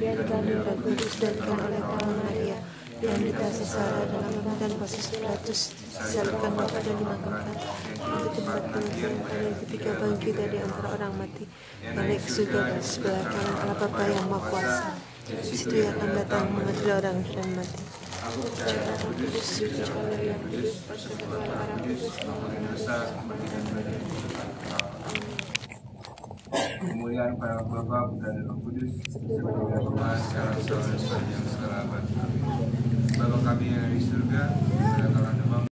kami Roh Kudus dan oleh kaum Maria yang dikasih Sarah dalam dan posisi Pilatus disalibkan Bapa dan dimakamkan untuk tempat yang kali ketika bangkit dari antara orang mati ke surga dan sebelah kanan Allah Bapa yang Maha Kuasa di situ ia akan datang mengadili orang dan mati yang kemuliaan para Bapa dan Roh Kudus dahulu sekarang selalu sepanjang segala abad. Bapa kami yang di surga,